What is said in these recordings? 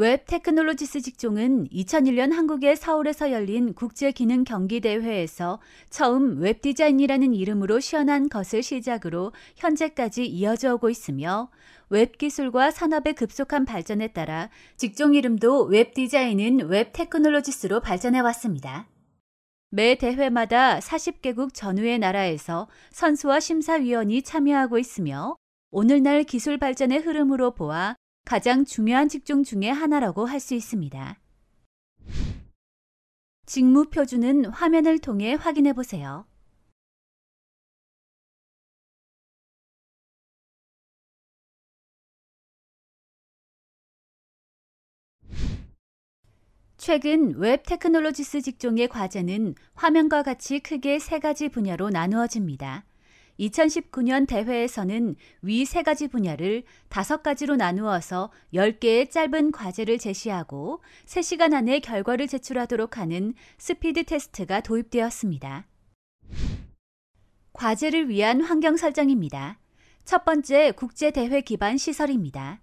Web Technologies 직종은 2001년 한국의 서울에서 열린 국제기능 경기대회에서 처음 웹 디자인이라는 이름으로 시연한 것을 시작으로 현재까지 이어져 오고 있으며 웹 기술과 산업의 급속한 발전에 따라 직종 이름도 웹 디자인은 Web Technologies로 발전해 왔습니다. 매 대회마다 40개국 전후의 나라에서 선수와 심사위원이 참여하고 있으며 오늘날 기술 발전의 흐름으로 보아 가장 중요한 직종 중의 하나라고 할 수 있습니다. 직무 표준은 화면을 통해 확인해 보세요. 최근 Web Technologies 직종의 과제는 화면과 같이 크게 세 가지 분야로 나누어집니다. 2019년 대회에서는 위 세 가지 분야를 다섯 가지로 나누어서 10개의 짧은 과제를 제시하고 3시간 안에 결과를 제출하도록 하는 스피드 테스트가 도입되었습니다. 과제를 위한 환경 설정입니다. 첫 번째 국제대회 기반 시설입니다.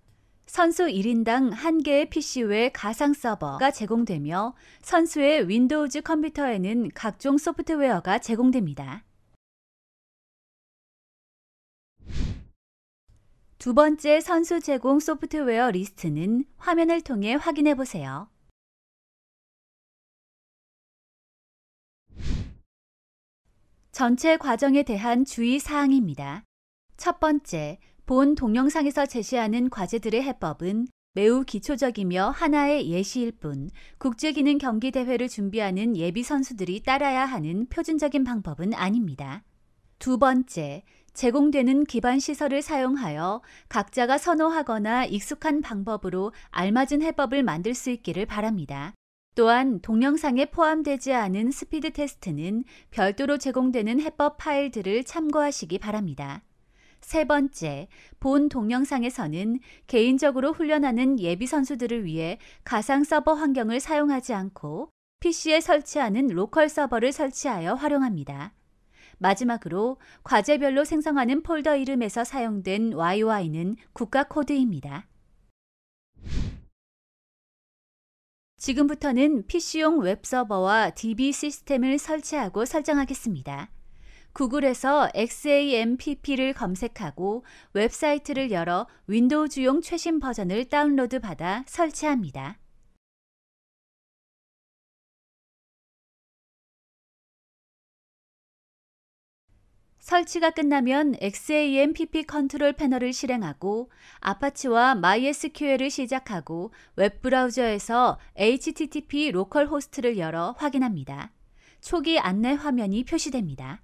선수 1인당 1개의 PC 외 가상 서버가 제공되며 선수의 Windows 컴퓨터에는 각종 소프트웨어가 제공됩니다. 두 번째 선수 제공 소프트웨어 리스트는 화면을 통해 확인해 보세요. 전체 과정에 대한 주의 사항입니다. 첫 번째, 본 동영상에서 제시하는 과제들의 해법은 매우 기초적이며 하나의 예시일 뿐 국제기능 경기대회를 준비하는 예비 선수들이 따라야 하는 표준적인 방법은 아닙니다. 두 번째, 제공되는 기반 시설을 사용하여 각자가 선호하거나 익숙한 방법으로 알맞은 해법을 만들 수 있기를 바랍니다. 또한 동영상에 포함되지 않은 스피드 테스트는 별도로 제공되는 해법 파일들을 참고하시기 바랍니다. 세 번째, 본 동영상에서는 개인적으로 훈련하는 예비 선수들을 위해 가상 서버 환경을 사용하지 않고 PC에 설치하는 로컬 서버를 설치하여 활용합니다. 마지막으로 과제별로 생성하는 폴더 이름에서 사용된 YY는 국가 코드입니다. 지금부터는 PC용 웹서버와 DB 시스템을 설치하고 설정하겠습니다. 구글에서 XAMPP를 검색하고 웹사이트를 열어 Windows용 최신 버전을 다운로드 받아 설치합니다. 설치가 끝나면 XAMPP 컨트롤 패널을 실행하고 Apache와 MySQL을 시작하고 웹브라우저에서 HTTP localhost를 열어 확인합니다. 초기 안내 화면이 표시됩니다.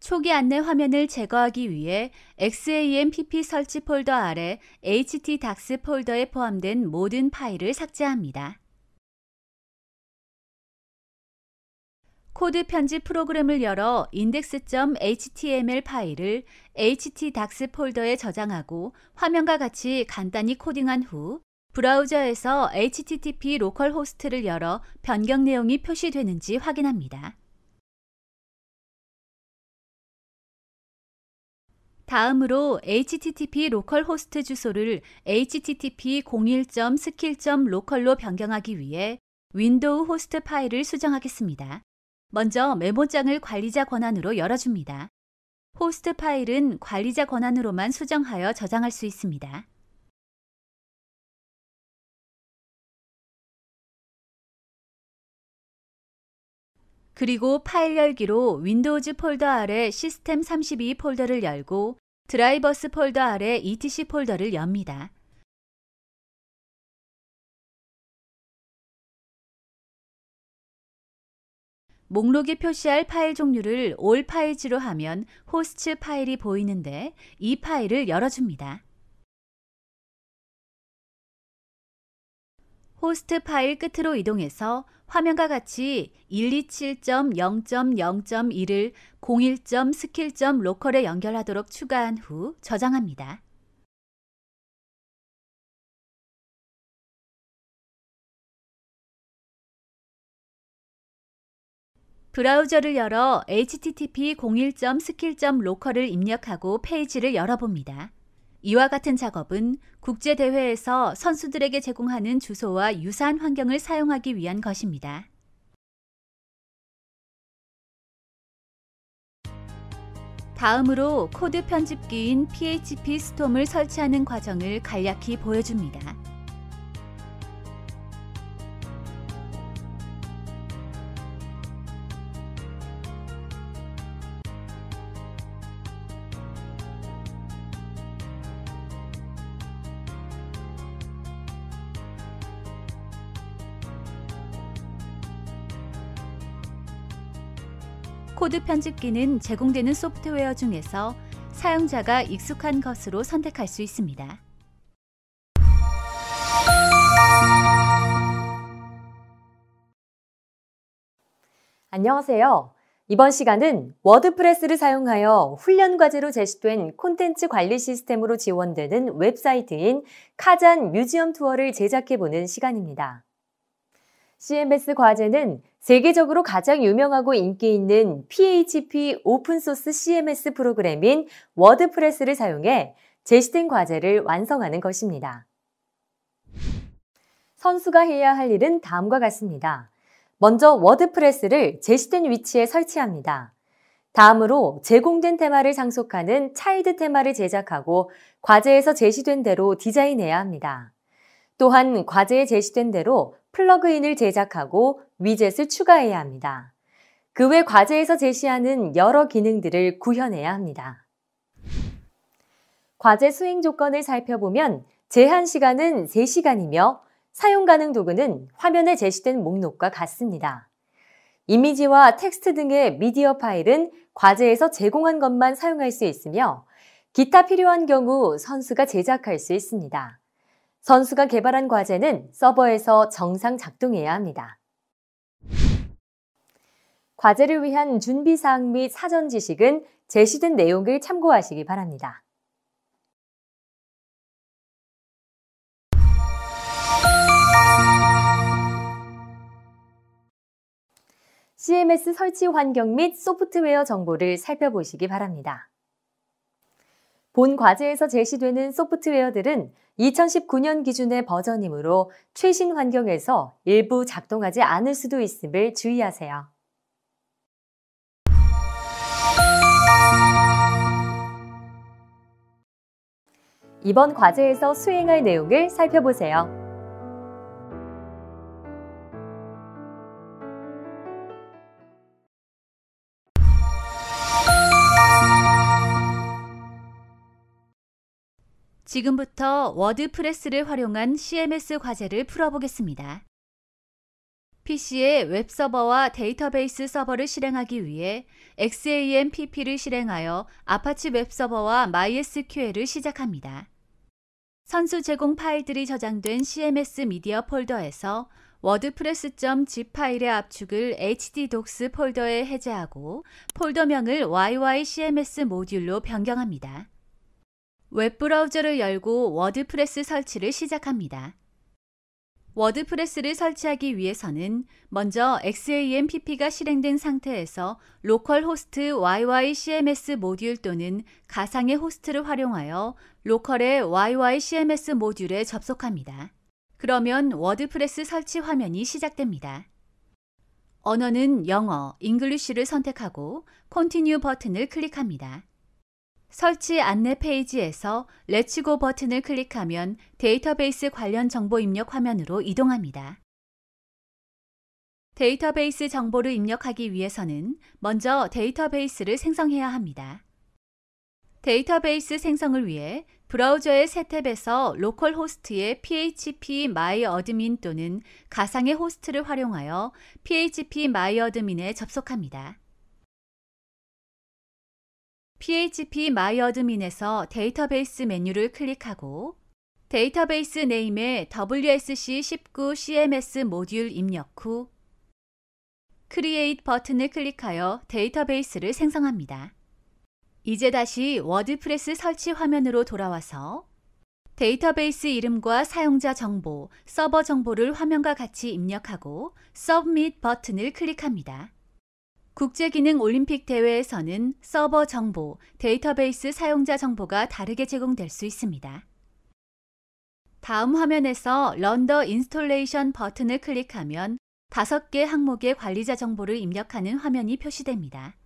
초기 안내 화면을 제거하기 위해 XAMPP 설치 폴더 아래 htdocs 폴더에 포함된 모든 파일을 삭제합니다. 코드 편집 프로그램을 열어 index.html 파일을 htdocs 폴더에 저장하고 화면과 같이 간단히 코딩한 후 브라우저에서 http localhost를 열어 변경 내용이 표시되는지 확인합니다. 다음으로 http localhost 주소를 http 01.skill.local로 변경하기 위해 윈도우 호스트 파일을 수정하겠습니다. 먼저 메모장을 관리자 권한으로 열어줍니다. 호스트 파일은 관리자 권한으로만 수정하여 저장할 수 있습니다. 그리고 파일 열기로 Windows 폴더 아래 시스템 32 폴더를 열고 drivers 폴더 아래 etc 폴더를 엽니다. 목록에 표시할 파일 종류를 all files로 하면 호스트 파일이 보이는데 이 파일을 열어줍니다. 호스트 파일 끝으로 이동해서 화면과 같이 127.0.0.1을 01.skill.local에 연결하도록 추가한 후 저장합니다. 브라우저를 열어 http 01.skill.local을 입력하고 페이지를 열어봅니다. 이와 같은 작업은 국제대회에서 선수들에게 제공하는 주소와 유사한 환경을 사용하기 위한 것입니다. 다음으로 코드 편집기인 PhpStorm을 설치하는 과정을 간략히 보여줍니다. 코드 편집기는 제공되는 소프트웨어 중에서 사용자가 익숙한 것으로 선택할 수 있습니다. 안녕하세요. 이번 시간은 WordPress를 사용하여 훈련 과제로 제시된 콘텐츠 관리 시스템으로 지원되는 웹사이트인 카잔 Museum Tour를 제작해보는 시간입니다. CMS 과제는 세계적으로 가장 유명하고 인기 있는 PHP 오픈소스 CMS 프로그램인 WordPress를 사용해 제시된 과제를 완성하는 것입니다. 선수가 해야 할 일은 다음과 같습니다. 먼저 WordPress를 제시된 위치에 설치합니다. 다음으로 제공된 테마를 상속하는 차이드 테마를 제작하고 과제에서 제시된 대로 디자인해야 합니다. 또한 과제에 제시된 대로 플러그인을 제작하고 위젯을 추가해야 합니다. 그 외 과제에서 제시하는 여러 기능들을 구현해야 합니다. 과제 수행 조건을 살펴보면 제한 시간은 3시간이며 사용 가능 도구는 화면에 제시된 목록과 같습니다. 이미지와 텍스트 등의 미디어 파일은 과제에서 제공한 것만 사용할 수 있으며 기타 필요한 경우 선수가 제작할 수 있습니다. 선수가 개발한 과제는 서버에서 정상 작동해야 합니다. 과제를 위한 준비사항 및 사전 지식은 제시된 내용을 참고하시기 바랍니다. CMS 설치 환경 및 소프트웨어 정보를 살펴보시기 바랍니다. 본 과제에서 제시되는 소프트웨어들은 2019년 기준의 버전이므로 최신 환경에서 일부 작동하지 않을 수도 있음을 주의하세요. 이번 과제에서 수행할 내용을 살펴보세요. 지금부터 WordPress를 활용한 CMS 과제를 풀어보겠습니다. PC에 웹서버와 데이터베이스 서버를 실행하기 위해 XAMPP를 실행하여 아파치 웹서버와 MySQL을 시작합니다. 선수 제공 파일들이 저장된 CMS 미디어 폴더에서 WordPress.zip 파일의 압축을 htdocs 폴더에 해제하고 폴더명을 YYCMS 모듈로 변경합니다. 웹브라우저를 열고 WordPress 설치를 시작합니다. WordPress를 설치하기 위해서는 먼저 XAMPP가 실행된 상태에서 localhost YYCMS 모듈 또는 가상의 호스트를 활용하여 로컬의 YYCMS 모듈에 접속합니다. 그러면 WordPress 설치 화면이 시작됩니다. 언어는 영어, English를 선택하고 Continue 버튼을 클릭합니다. 설치 안내 페이지에서 Let's go 버튼을 클릭하면 데이터베이스 관련 정보 입력 화면으로 이동합니다. 데이터베이스 정보를 입력하기 위해서는 먼저 데이터베이스를 생성해야 합니다. 데이터베이스 생성을 위해 브라우저의 새 탭에서 localhost의 php myadmin 또는 가상의 호스트를 활용하여 php myadmin에 접속합니다. PHP MyAdmin에서 데이터베이스 메뉴를 클릭하고 데이터베이스 name에 WSC19 CMS 모듈 입력 후 Create 버튼을 클릭하여 데이터베이스를 생성합니다. 이제 다시 WordPress 설치 화면으로 돌아와서 데이터베이스 이름과 사용자 정보, 서버 정보를 화면과 같이 입력하고 Submit 버튼을 클릭합니다. 국제기능 올림픽 대회에서는 서버 정보, 데이터베이스 사용자 정보가 다르게 제공될 수 있습니다. 다음 화면에서 Run the installation 버튼을 클릭하면 5개 항목의 관리자 정보를 입력하는 화면이 표시됩니다.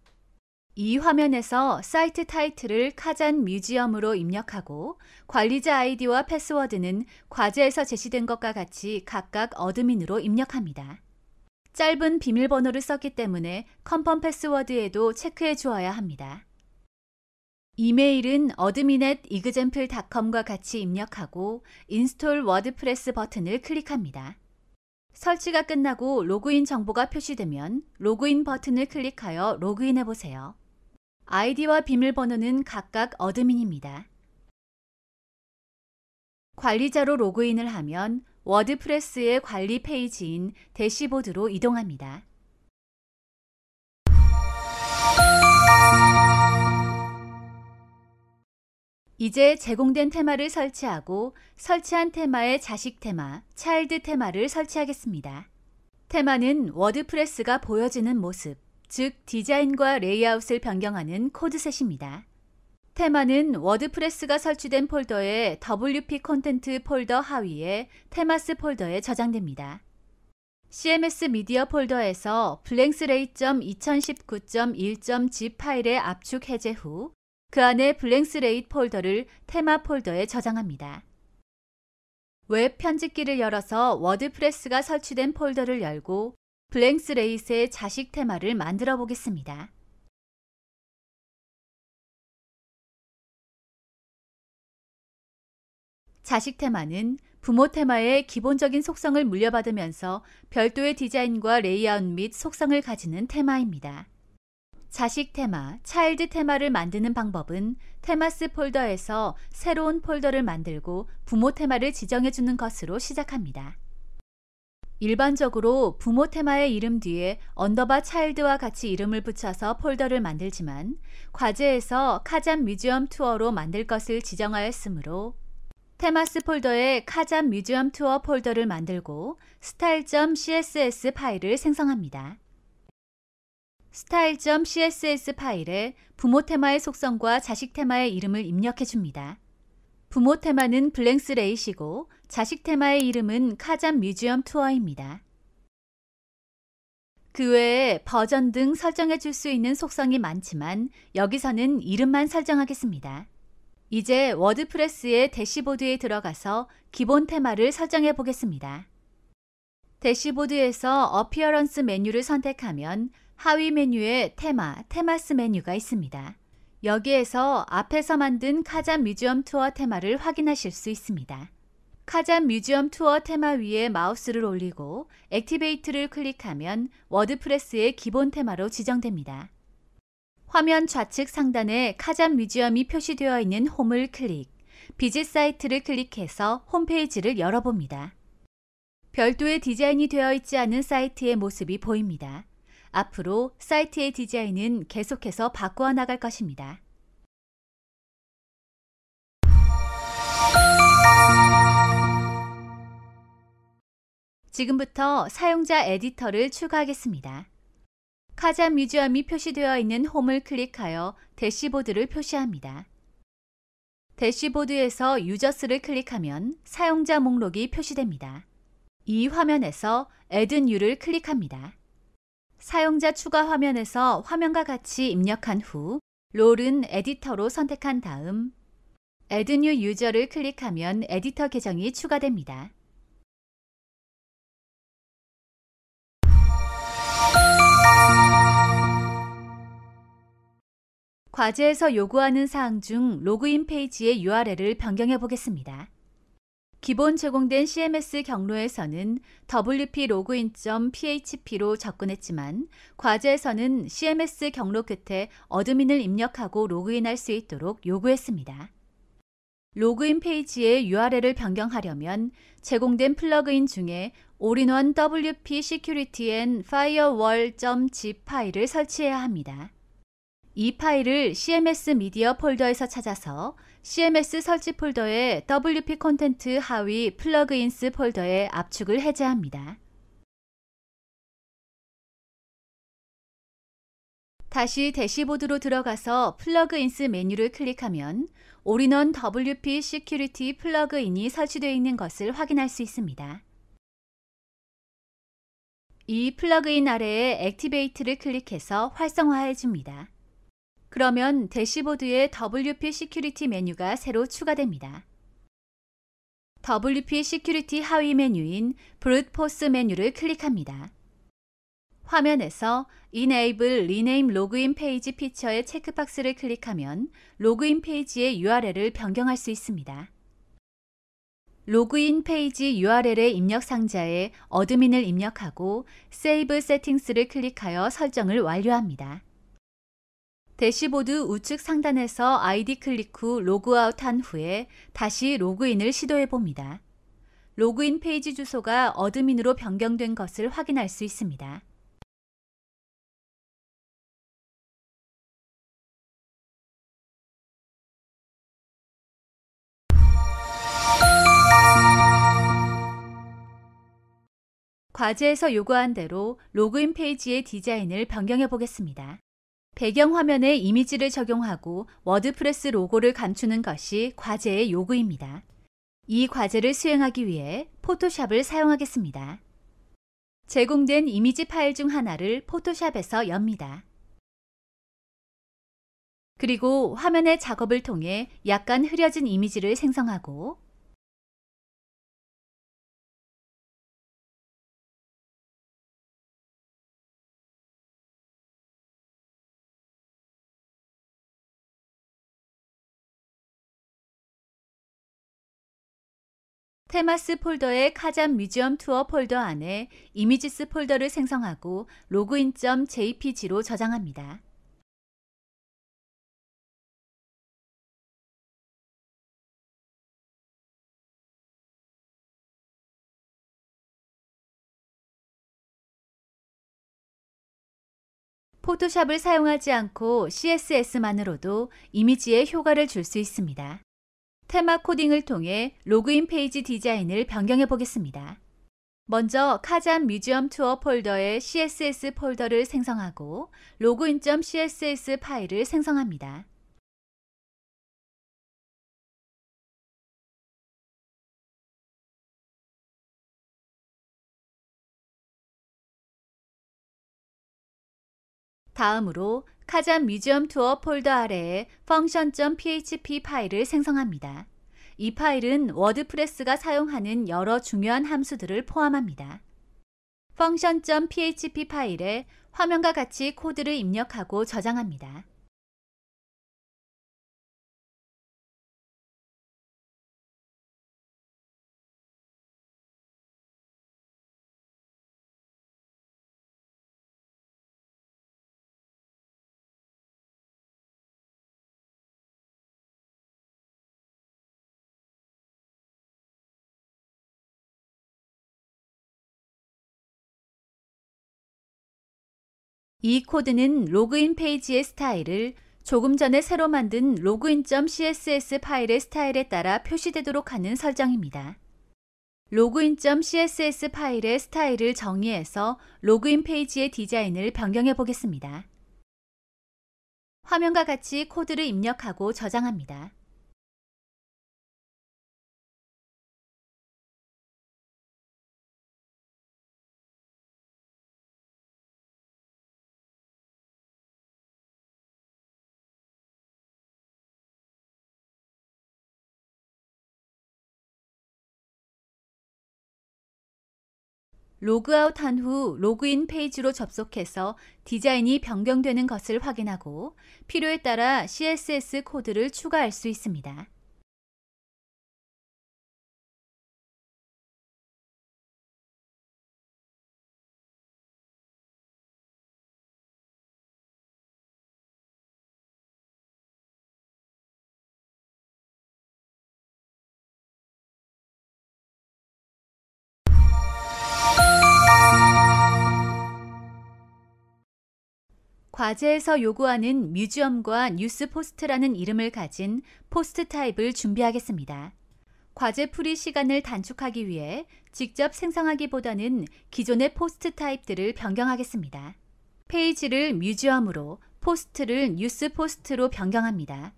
이 화면에서 Site Title을 카잔 Museum으로 입력하고 관리자 아이디와 패스워드는 과제에서 제시된 것과 같이 각각 admin으로 입력합니다. 짧은 비밀번호를 썼기 때문에 Confirm Password에도 체크해 주어야 합니다. 이메일은 admin@example.com과 같이 입력하고 Install WordPress 버튼을 클릭합니다. 설치가 끝나고 로그인 정보가 표시되면 로그인 버튼을 클릭하여 로그인해 보세요. 아이디와 비밀번호는 각각 admin입니다. 관리자로 로그인을 하면 WordPress의 관리 페이지인 대시보드로 이동합니다. 이제 제공된 테마를 설치하고 설치한 테마의 자식 테마, child 테마를 설치하겠습니다. 테마는 WordPress가 보여지는 모습, 즉 디자인과 레이아웃을 변경하는 codeset입니다. 테마는 WordPress가 설치된 폴더의 WP content 폴더 하위에 themes 폴더에 저장됩니다. CMS 미디어 폴더에서 blankslate.2019.1.g 파일의 압축 해제 후 그 안에 BlankSlate 폴더를 테마 폴더에 저장합니다. 웹 편집기를 열어서 WordPress가 설치된 폴더를 열고 BlankSlate의 자식 테마를 만들어 보겠습니다. 자식 테마는 부모 테마의 기본적인 속성을 물려받으면서 별도의 디자인과 레이아웃 및 속성을 가지는 테마입니다. 자식 테마, child 테마를 만드는 방법은 themes 폴더에서 새로운 폴더를 만들고 부모 테마를 지정해 주는 것으로 시작합니다. 일반적으로 부모 테마의 이름 뒤에 underbar child와 같이 이름을 붙여서 폴더를 만들지만 과제에서 Kazan Museum Tour로 만들 것을 지정하였으므로 themes 폴더에 Kazan Museum Tour 폴더를 만들고 style.css 파일을 생성합니다. style.css 파일에 부모 테마의 속성과 자식 테마의 이름을 입력해 줍니다. 부모 테마는 BlankSlate이고 자식 테마의 이름은 Kazan Museum Tour입니다. 그 외에 버전 등 설정해 줄 수 있는 속성이 많지만 여기서는 이름만 설정하겠습니다. 이제 WordPress의 대시보드에 들어가서 기본 테마를 설정해 보겠습니다. 대시보드에서 Appearance 메뉴를 선택하면 하위 메뉴에 테마, Themes 메뉴가 있습니다. 여기에서 앞에서 만든 Kazan Museum Tour 테마를 확인하실 수 있습니다. Kazan Museum Tour 테마 위에 마우스를 올리고 Activate를 클릭하면 WordPress의 기본 테마로 지정됩니다. 화면 좌측 상단에 Kazan Museum이 표시되어 있는 홈을 클릭, Visit Site를 클릭해서 홈페이지를 열어봅니다. 별도의 디자인이 되어 있지 않은 사이트의 모습이 보입니다. 앞으로 사이트의 디자인은 계속해서 바꾸어 나갈 것입니다. 지금부터 사용자 에디터를 추가하겠습니다. 카잔 뮤지엄이 표시되어 있는 홈을 클릭하여 대시보드를 표시합니다. 대시보드에서 유저스를 클릭하면 사용자 목록이 표시됩니다. 이 화면에서 Add New를 클릭합니다. 사용자 추가 화면에서 화면과 같이 입력한 후 Role은 Editor로 선택한 다음 Add New User를 클릭하면 에디터 계정이 추가됩니다. 과제에서 요구하는 사항 중 로그인 페이지의 URL을 변경해 보겠습니다. 기본 제공된 CMS 경로에서는 wp login.php로 접근했지만 과제에서는 CMS 경로 끝에 admin을 입력하고 로그인할 수 있도록 요구했습니다. 로그인 페이지의 URL을 변경하려면 제공된 플러그인 중에 All In One WP Security and Firewall.zip 파일을 설치해야 합니다. 이 파일을 CMS 미디어 폴더에서 찾아서 CMS 설치 폴더의 WP content 하위 plugins 폴더에 압축을 해제합니다. 다시 대시보드로 들어가서 Plugins 메뉴를 클릭하면 All In One WP Security 플러그인이 설치되어 있는 것을 확인할 수 있습니다. 이 플러그인 아래에 Activate를 클릭해서 활성화해 줍니다. 그러면 대시보드에 WP Security 메뉴가 새로 추가됩니다. WP Security 하위 메뉴인 Brute Force 메뉴를 클릭합니다. 화면에서 Enable Rename Login Page 피처의 체크박스를 클릭하면 로그인 페이지의 URL을 변경할 수 있습니다. 로그인 페이지 URL의 입력 상자에 admin을 입력하고 Save Settings를 클릭하여 설정을 완료합니다. 대시보드 우측 상단에서 아이디 클릭 후 로그아웃 한 후에 다시 로그인을 시도해 봅니다. 로그인 페이지 주소가 admin으로 변경된 것을 확인할 수 있습니다. 과제에서 요구한 대로 로그인 페이지의 디자인을 변경해 보겠습니다. 배경 화면에 이미지를 적용하고 WordPress 로고를 감추는 것이 과제의 요구입니다. 이 과제를 수행하기 위해 Photoshop을 사용하겠습니다. 제공된 이미지 파일 중 하나를 Photoshop에서 엽니다. 그리고 화면의 작업을 통해 약간 흐려진 이미지를 생성하고 themes 폴더의 Kazan Museum Tour 폴더 안에 images 폴더를 생성하고 login.jpg로 저장합니다. 포토샵을 사용하지 않고 CSS만으로도 이미지에 효과를 줄 수 있습니다. 테마 코딩을 통해 로그인 페이지 디자인을 변경해 보겠습니다. 먼저 Kazan Museum Tour 폴더에 CSS 폴더를 생성하고 login.css 파일을 생성합니다. 다음으로 Kazan Museum Tour 폴더 아래에 function.php 파일을 생성합니다. 이 파일은 워드프레스가 사용하는 여러 중요한 함수들을 포함합니다. function.php 파일에 화면과 같이 코드를 입력하고 저장합니다. 이 코드는 로그인 페이지의 스타일을 조금 전에 새로 만든 login.css 파일의 스타일에 따라 표시되도록 하는 설정입니다. login.css 파일의 스타일을 정의해서 로그인 페이지의 디자인을 변경해 보겠습니다. 화면과 같이 코드를 입력하고 저장합니다. 로그아웃 한 후 로그인 페이지로 접속해서 디자인이 변경되는 것을 확인하고 필요에 따라 CSS 코드를 추가할 수 있습니다. 과제에서 요구하는 Museum과 News Post라는 이름을 가진 post type을 준비하겠습니다. 과제 풀이 시간을 단축하기 위해 직접 생성하기보다는 기존의 post type들을 변경하겠습니다. 페이지를 Museum으로 post를 News Post로 변경합니다.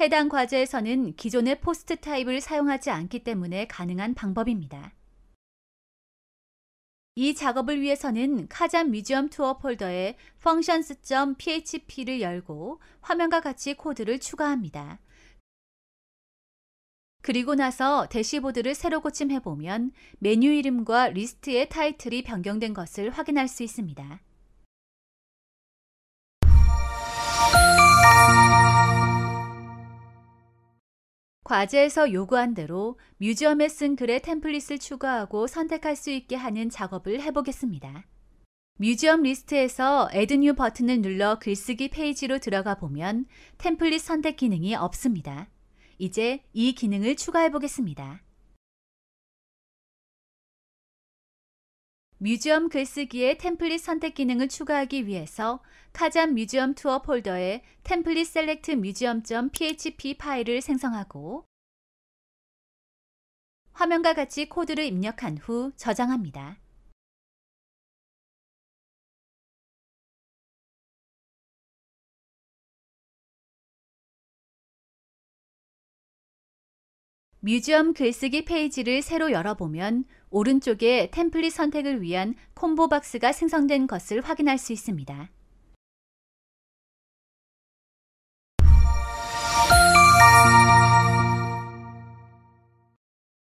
해당 과제에서는 기존의 post type을 사용하지 않기 때문에 가능한 방법입니다. 이 작업을 위해서는 Kazan Museum Tour 폴더에 functions.php를 열고 화면과 같이 코드를 추가합니다. 그리고 나서 대시보드를 새로 고침해보면 메뉴 이름과 리스트의 타이틀이 변경된 것을 확인할 수 있습니다. 과제에서 요구한 대로 Museum에 쓴 글의 템플릿을 추가하고 선택할 수 있게 하는 작업을 해보겠습니다. Museum 리스트에서 Add New 버튼을 눌러 글쓰기 페이지로 들어가 보면 템플릿 선택 기능이 없습니다. 이제 이 기능을 추가해 보겠습니다. Museum 글쓰기에 템플릿 선택 기능을 추가하기 위해서 Kazan Museum Tour 폴더에 template select museum.php 파일을 생성하고 화면과 같이 코드를 입력한 후 저장합니다. 뮤지엄 글쓰기 페이지를 새로 열어보면 오른쪽에 템플릿 선택을 위한 콤보 박스가 생성된 것을 확인할 수 있습니다.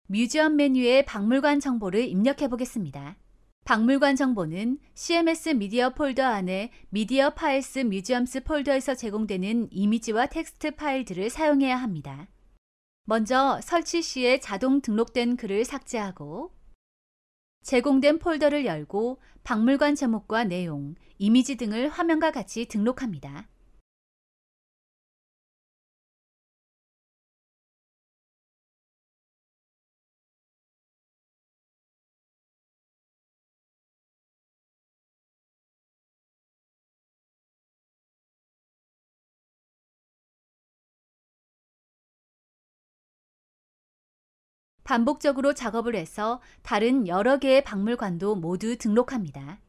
Museum 메뉴에 박물관 정보를 입력해 보겠습니다. 박물관 정보는 CMS media 폴더 안에 media files museums 폴더에서 제공되는 이미지와 텍스트 파일들을 사용해야 합니다. 먼저 설치 시에 자동 등록된 글을 삭제하고 제공된 폴더를 열고 박물관 제목과 내용, 이미지 등을 화면과 같이 등록합니다. 반복적으로 작업을 해서 다른 여러 개의 박물관도 모두 등록합니다.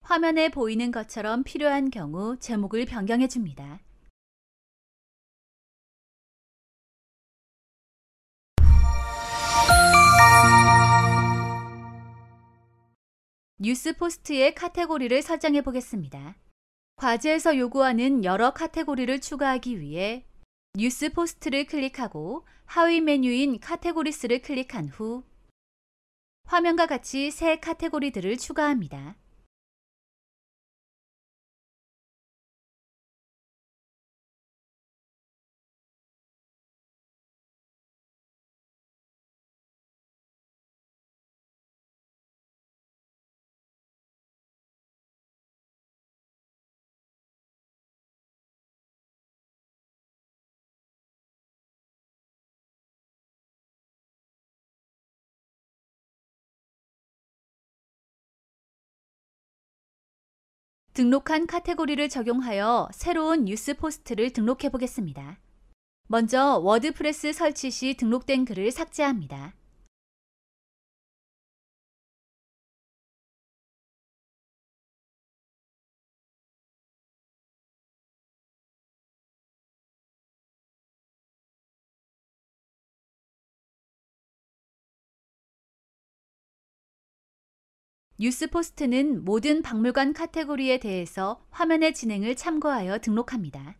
화면에 보이는 것처럼 필요한 경우 제목을 변경해 줍니다. 뉴스 포스트의 카테고리를 설정해 보겠습니다. 과제에서 요구하는 여러 카테고리를 추가하기 위해 뉴스 포스트를 클릭하고 하위 메뉴인 카테고리스를 클릭한 후 화면과 같이 새 카테고리들을 추가합니다. 등록한 카테고리를 적용하여 새로운 News Post를 등록해 보겠습니다. 먼저 WordPress 설치 시 등록된 글을 삭제합니다. 뉴스포스트는 모든 박물관 카테고리에 대해서 화면의 진행을 참고하여 등록합니다.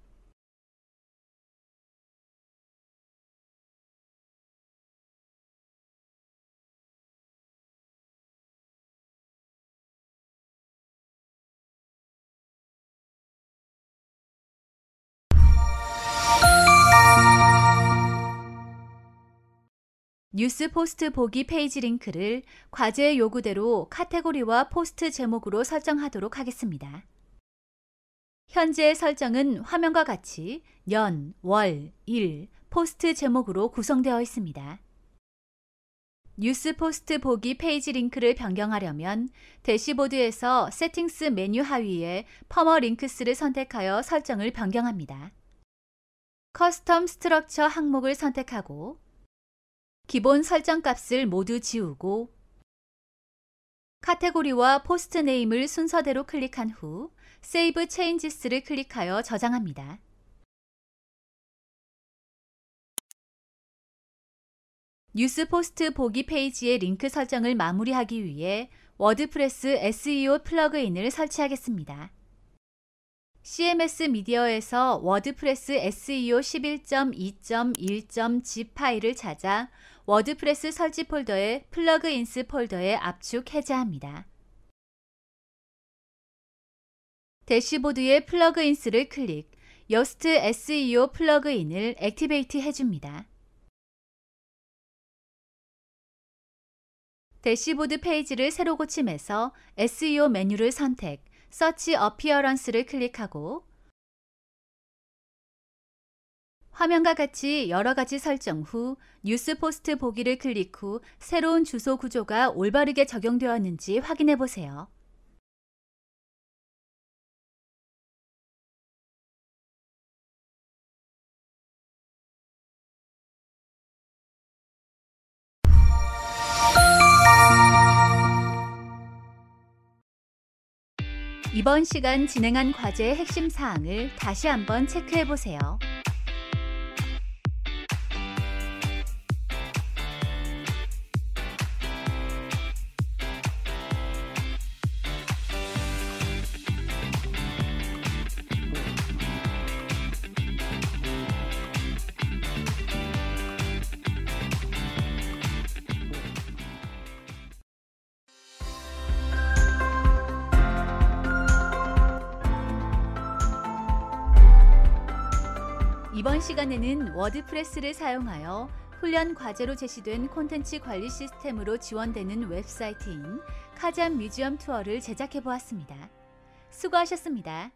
News Post 보기 페이지 링크를 과제 요구대로 카테고리와 post 제목으로 설정하도록 하겠습니다. 현재의 설정은 화면과 같이 년, 월, 일, post 제목으로 구성되어 있습니다. News Post 보기 페이지 링크를 변경하려면 대시보드에서 Settings 메뉴 하위에 Permalinks를 선택하여 설정을 변경합니다. Custom Structure 항목을 선택하고 기본 설정 값을 모두 지우고 카테고리와 post name을 순서대로 클릭한 후 Save Changes를 클릭하여 저장합니다. News Post 보기 페이지의 링크 설정을 마무리하기 위해 WordPress SEO 플러그인을 설치하겠습니다. CMS media에서 WordPress SEO 11.2.1.zip 파일을 찾아 WordPress 설치 폴더의 plugins 폴더에 압축 해제합니다. 대시보드의 Plugins를 클릭, Yoast SEO 플러그인을 Activate 해줍니다. 대시보드 페이지를 새로 고침해서 SEO 메뉴를 선택, Search Appearance를 클릭하고 화면과 같이 여러 가지 설정 후 News Post 보기를 클릭 후 새로운 주소 구조가 올바르게 적용되었는지 확인해 보세요. 이번 시간 진행한 과제의 핵심 사항을 다시 한번 체크해 보세요. WordPress를 사용하여 훈련 과제로 제시된 콘텐츠 관리 시스템으로 지원되는 웹사이트인 Kazan Museum Tour를 제작해 보았습니다. 수고하셨습니다.